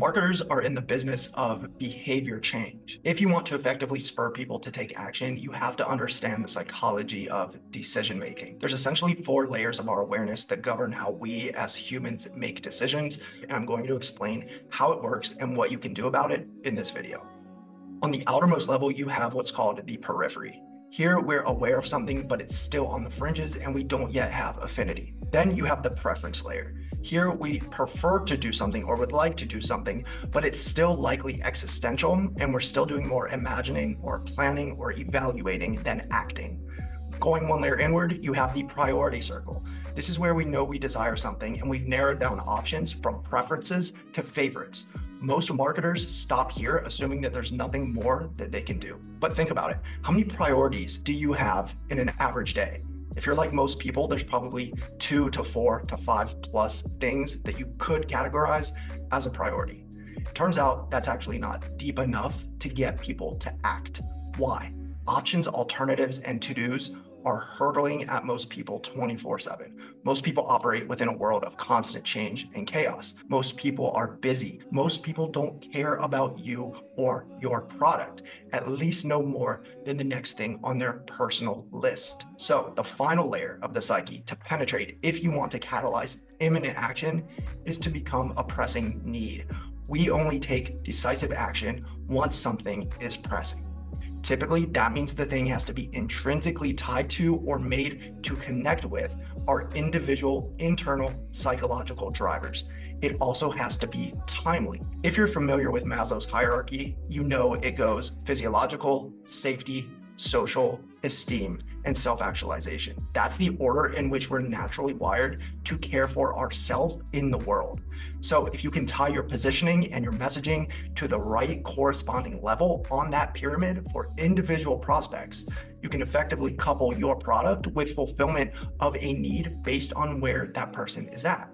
Marketers are in the business of behavior change. If you want to effectively spur people to take action, you have to understand the psychology of decision making. There's essentially four layers of our awareness that govern how we as humans make decisions, and I'm going to explain how it works and what you can do about it in this video. On the outermost level, you have what's called the periphery. Here, we're aware of something, but it's still on the fringes and we don't yet have affinity. Then you have the preference layer. Here, we prefer to do something or would like to do something, but it's still likely existential, and we're still doing more imagining or planning or evaluating than acting. Going one layer inward, you have the priority circle. This is where we know we desire something and we've narrowed down options from preferences to favorites. Most marketers stop here assuming that there's nothing more that they can do. But think about it. How many priorities do you have in an average day? If you're like most people, there's probably two to four to five plus things that you could categorize as a priority. It Turns out that's actually not deep enough to get people to act. Why? Options, alternatives, and to dos are hurtling at most people 24 7. Most people operate within a world of constant change and chaos. Most people are busy. Most people don't care about you or your product, at least no more than the next thing on their personal list. So, the final layer of the psyche to penetrate if you want to catalyze imminent action is to become a pressing need. We only take decisive action once something is pressing. Typically, that means the thing has to be intrinsically tied to or made to connect with our individual internal psychological drivers. It also has to be timely. If you're familiar with Maslow's hierarchy, you know it goes physiological, safety, social, esteem, and self actualization. That's the order in which we're naturally wired to care for ourselves in the world. So, if you can tie your positioning and your messaging to the right corresponding level on that pyramid for individual prospects, you can effectively couple your product with fulfillment of a need based on where that person is at.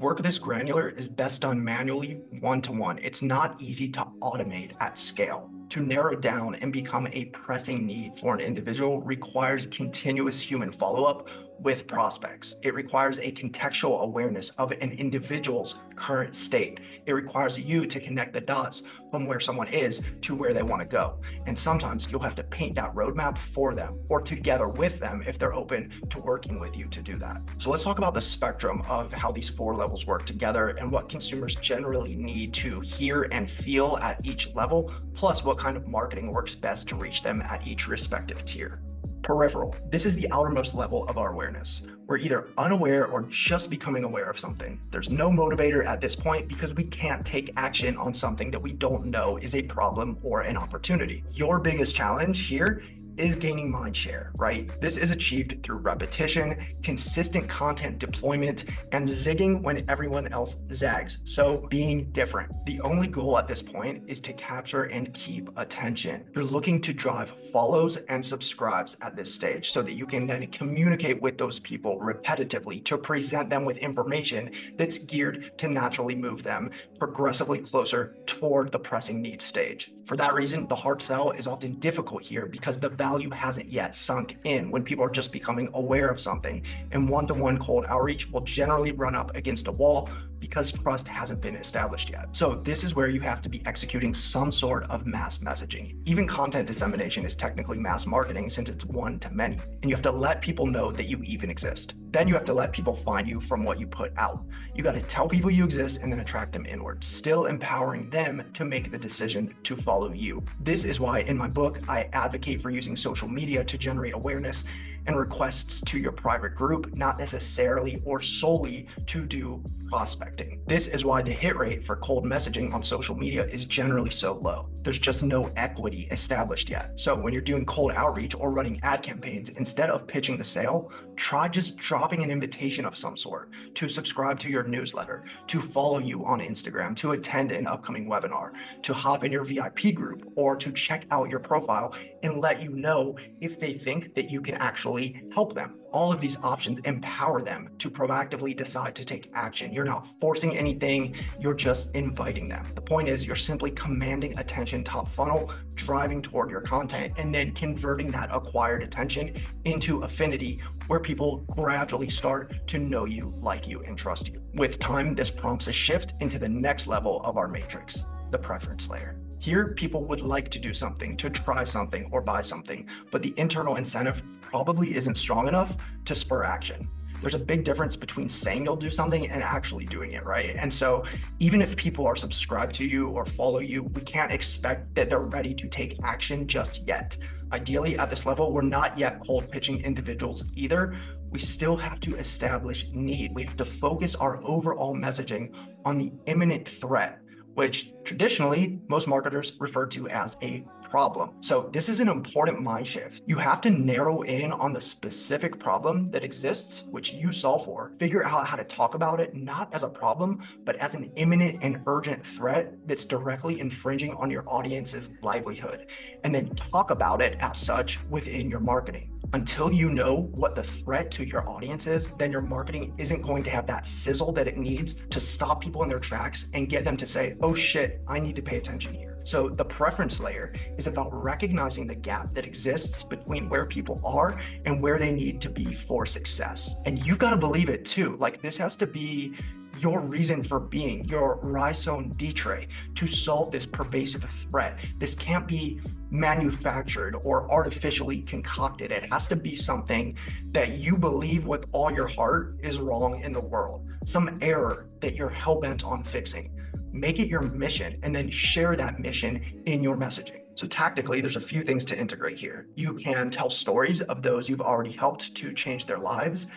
Work this granular is best done manually, one to one. It's not easy to automate at scale to narrow down and become a pressing need for an individual requires continuous human follow up with prospects. It requires a contextual awareness of an individual's current state. It requires you to connect the dots from where someone is to where they want to go. And sometimes you'll have to paint that roadmap for them or together with them if they're open to working with you to do that. So let's talk about the spectrum of how these four levels work together and what consumers generally need to hear and feel at each level, plus what kind of marketing works best to reach them at each respective tier. Peripheral. This is the outermost level of our awareness. We're either unaware or just becoming aware of something. There's no motivator at this point because we can't take action on something that we don't know is a problem or an opportunity. Your biggest challenge here is gaining mind share, right? This is achieved through repetition, consistent content deployment, and zigging when everyone else zags. So being different. The only goal at this point is to capture and keep attention. You're looking to drive follows and subscribes at this stage so that you can then communicate with those people repetitively to present them with information that's geared to naturally move them progressively closer toward the pressing needs stage. For that reason, the hard sell is often difficult here because the value hasn't yet sunk in when people are just becoming aware of something. And one to one cold outreach will generally run up against a wall because trust hasn't been established yet. So this is where you have to be executing some sort of mass messaging. Even content dissemination is technically mass marketing since it's one to many. And you have to let people know that you even exist. Then you have to let people find you from what you put out. You got to tell people you exist and then attract them inward, still empowering them to make the decision to follow you. This is why in my book, I advocate for using social media to generate awareness and requests to your private group, not necessarily or solely to do prospecting. This is why the hit rate for cold messaging on social media is generally so low. There's just no equity established yet. So when you're doing cold outreach or running ad campaigns, instead of pitching the sale, try just dropping an invitation of some sort to subscribe to your newsletter, to follow you on Instagram, to attend an upcoming webinar, to hop in your VIP group, or to check out your profile and let you know if they think that you can actually help them. All of these options empower them to proactively decide to take action. You're not forcing anything, you're just inviting them. The point is, you're simply commanding attention top funnel, driving toward your content, and then converting that acquired attention into affinity where people gradually start to know you, like you, and trust you. With time, this prompts a shift into the next level of our matrix, the preference layer. Here, people would like to do something, to try something or buy something, but the internal incentive probably isn't strong enough to spur action. There's a big difference between saying you'll do something and actually doing it, right? And so, even if people are subscribed to you or follow you, we can't expect that they're ready to take action just yet. Ideally, at this level, we're not yet cold pitching individuals either. We still have to establish need. We have to focus our overall messaging on the imminent threat which traditionally most marketers refer to as a problem. So this is an important mind shift. You have to narrow in on the specific problem that exists, which you solve for. Figure out how to talk about it, not as a problem, but as an imminent and urgent threat that's directly infringing on your audience's livelihood. And then talk about it as such within your marketing until you know what the threat to your audience is, then your marketing isn't going to have that sizzle that it needs to stop people in their tracks and get them to say, oh shit, I need to pay attention here. So the preference layer is about recognizing the gap that exists between where people are and where they need to be for success. And you've got to believe it too. Like this has to be your reason for being, your raison d'etre to solve this pervasive threat. This can't be manufactured or artificially concocted. It has to be something that you believe with all your heart is wrong in the world, some error that you're hell bent on fixing. Make it your mission and then share that mission in your messaging. So, tactically, there's a few things to integrate here. You can tell stories of those you've already helped to change their lives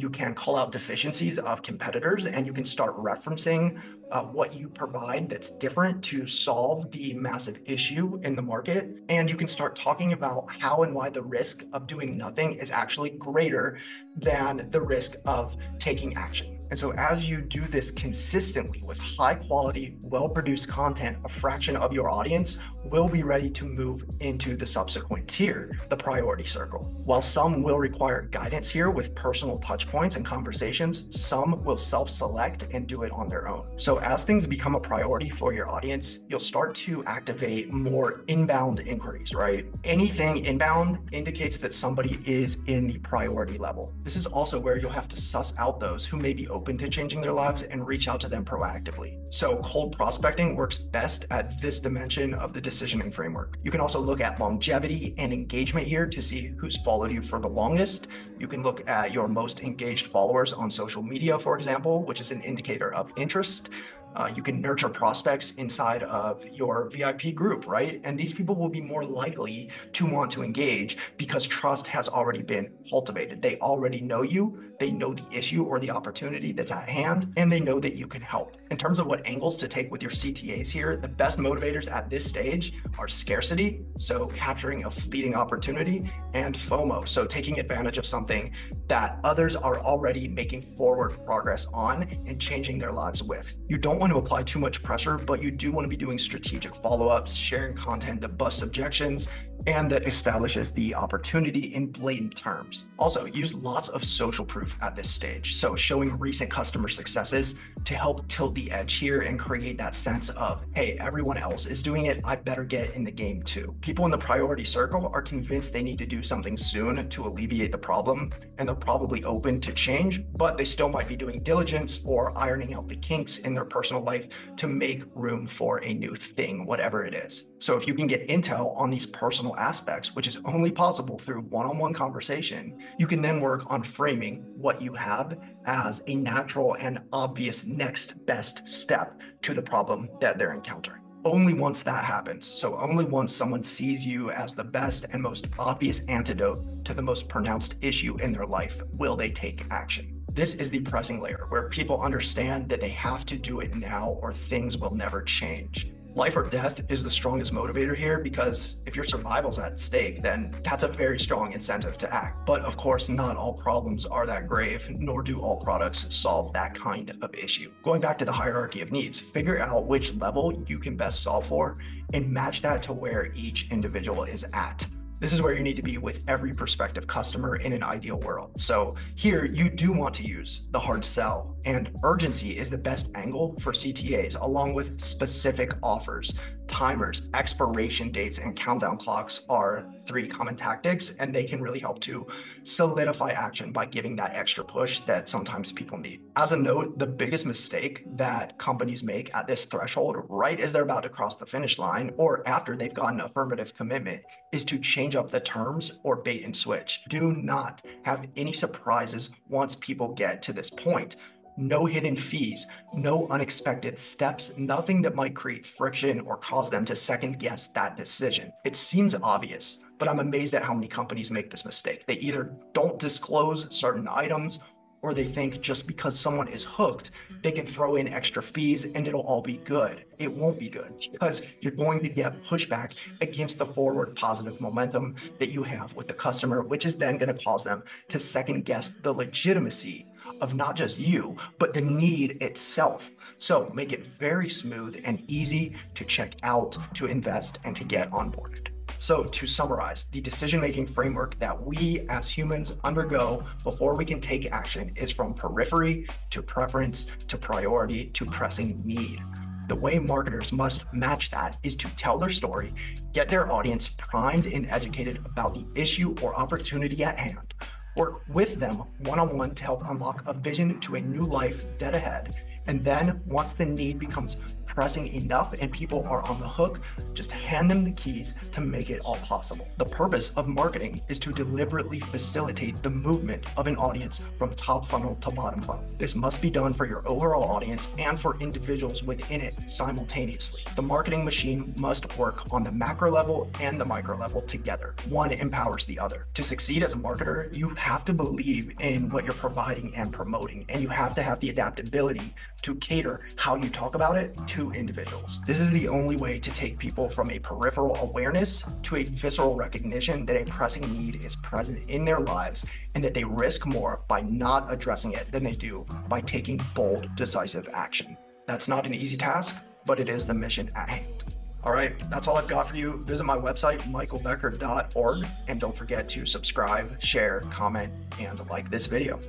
you can call out deficiencies of competitors and you can start referencing uh, what you provide that's different to solve the massive issue in the market. And you can start talking about how and why the risk of doing nothing is actually greater than the risk of taking action. And so, as you do this consistently with high quality, well produced content, a fraction of your audience will be ready to move into the subsequent tier, the priority circle. While some will require guidance here with personal touch points and conversations, some will self select and do it on their own. So, as things become a priority for your audience, you'll start to activate more inbound inquiries, right? Anything inbound indicates that somebody is in the priority level. This is also where you'll have to suss out those who may be open to changing their lives and reach out to them proactively. So, cold prospecting works best at this dimension of the decisioning framework. You can also look at longevity and engagement here to see who's followed you for the longest. You can look at your most engaged followers on social media, for example, which is an indicator of interest. Uh, you can nurture prospects inside of your VIP group, right? And these people will be more likely to want to engage because trust has already been cultivated. They already know you, they know the issue or the opportunity that's at hand, and they know that you can help. In terms of what angles to take with your CTAs here, the best motivators at this stage are scarcity, so capturing a fleeting opportunity, and FOMO, so taking advantage of something that others are already making forward progress on and changing their lives with. You don't want to apply too much pressure, but you do want to be doing strategic follow ups, sharing content to bust objections, and that establishes the opportunity in blatant terms. Also, use lots of social proof at this stage. So, showing recent customer successes to help tilt the edge here and create that sense of, hey, everyone else is doing it. I better get in the game too. People in the priority circle are convinced they need to do something soon to alleviate the problem, and they're probably open to change, but they still might be doing diligence or ironing out the kinks in their personal life to make room for a new thing, whatever it is. So, if you can get intel on these personal aspects, which is only possible through one on one conversation, you can then work on framing what you have as a natural and obvious next best step to the problem that they're encountering. Only once that happens, so only once someone sees you as the best and most obvious antidote to the most pronounced issue in their life, will they take action. This is the pressing layer where people understand that they have to do it now or things will never change life or death is the strongest motivator here because if your survival's at stake, then that's a very strong incentive to act. But of course, not all problems are that grave, nor do all products solve that kind of issue. Going back to the hierarchy of needs, figure out which level you can best solve for and match that to where each individual is at. This is where you need to be with every prospective customer in an ideal world. So here you do want to use the hard sell and urgency is the best angle for CTAs along with specific offers. Timers, expiration dates, and countdown clocks are three common tactics, and they can really help to solidify action by giving that extra push that sometimes people need. As a note, the biggest mistake that companies make at this threshold, right as they're about to cross the finish line or after they've gotten an affirmative commitment, is to change up the terms or bait and switch. Do not have any surprises once people get to this point no hidden fees, no unexpected steps, nothing that might create friction or cause them to second guess that decision. It seems obvious, but I'm amazed at how many companies make this mistake. They either don't disclose certain items or they think just because someone is hooked, they can throw in extra fees and it'll all be good. It won't be good because you're going to get pushback against the forward positive momentum that you have with the customer, which is then going to cause them to second guess the legitimacy of not just you, but the need itself. So make it very smooth and easy to check out, to invest, and to get onboarded. So, to summarize, the decision making framework that we as humans undergo before we can take action is from periphery to preference to priority to pressing need. The way marketers must match that is to tell their story, get their audience primed and educated about the issue or opportunity at hand, Work with them one on one to help unlock a vision to a new life dead ahead. And then, once the need becomes pressing enough and people are on the hook, just hand them the keys to make it all possible. The purpose of marketing is to deliberately facilitate the movement of an audience from top funnel to bottom funnel. This must be done for your overall audience and for individuals within it simultaneously. The marketing machine must work on the macro level and the micro level together. One empowers the other. To succeed as a marketer, you have to believe in what you're providing and promoting, and you have to have the adaptability to cater how you talk about it to individuals. This is the only way to take people from a peripheral awareness to a visceral recognition that a pressing need is present in their lives and that they risk more by not addressing it than they do by taking bold, decisive action. That's not an easy task, but it is the mission at hand. All right, that's all I've got for you. Visit my website, michaelbecker.org, and don't forget to subscribe, share, comment, and like this video.